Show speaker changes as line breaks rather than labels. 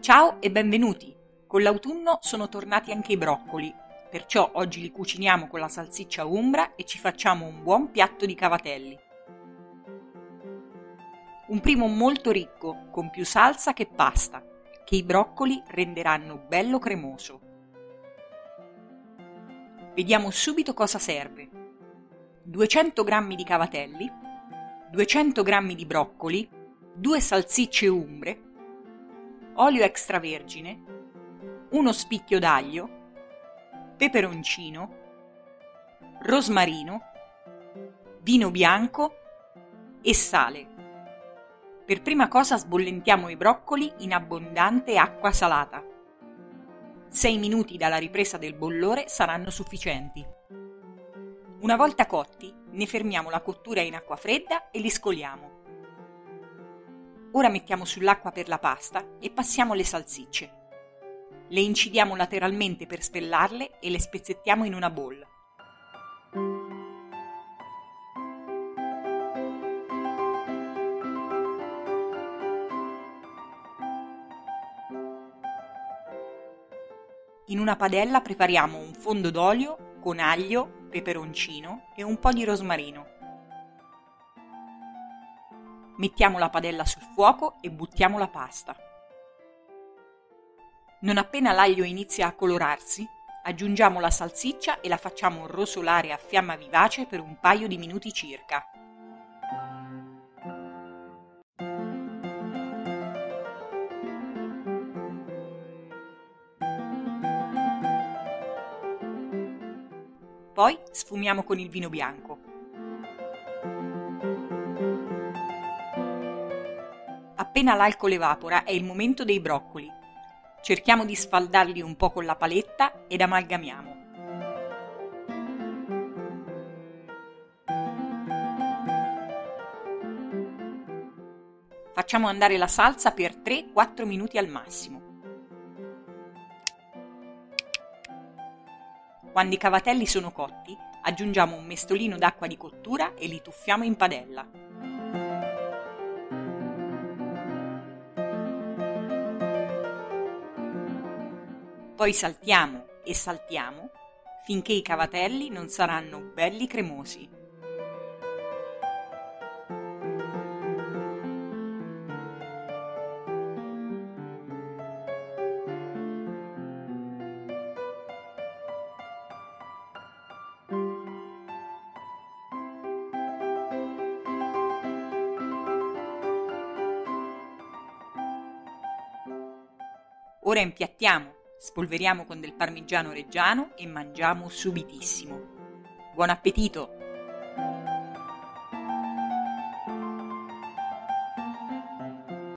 Ciao e benvenuti! Con l'autunno sono tornati anche i broccoli, perciò oggi li cuciniamo con la salsiccia umbra e ci facciamo un buon piatto di cavatelli. Un primo molto ricco, con più salsa che pasta, che i broccoli renderanno bello cremoso. Vediamo subito cosa serve. 200 g di cavatelli, 200 g di broccoli, 2 salsicce umbre, olio extravergine, uno spicchio d'aglio, peperoncino, rosmarino, vino bianco e sale. Per prima cosa sbollentiamo i broccoli in abbondante acqua salata. 6 minuti dalla ripresa del bollore saranno sufficienti. Una volta cotti, ne fermiamo la cottura in acqua fredda e li scoliamo. Ora mettiamo sull'acqua per la pasta e passiamo le salsicce. Le incidiamo lateralmente per spellarle e le spezzettiamo in una bolla. In una padella prepariamo un fondo d'olio con aglio, peperoncino e un po' di rosmarino. Mettiamo la padella sul fuoco e buttiamo la pasta. Non appena l'aglio inizia a colorarsi, aggiungiamo la salsiccia e la facciamo rosolare a fiamma vivace per un paio di minuti circa. Poi sfumiamo con il vino bianco. Appena l'alcol evapora è il momento dei broccoli. Cerchiamo di sfaldarli un po' con la paletta ed amalgamiamo. Facciamo andare la salsa per 3-4 minuti al massimo. Quando i cavatelli sono cotti, aggiungiamo un mestolino d'acqua di cottura e li tuffiamo in padella. Poi saltiamo e saltiamo finché i cavatelli non saranno belli cremosi. Ora impiattiamo spolveriamo con del parmigiano reggiano e mangiamo subitissimo. Buon appetito!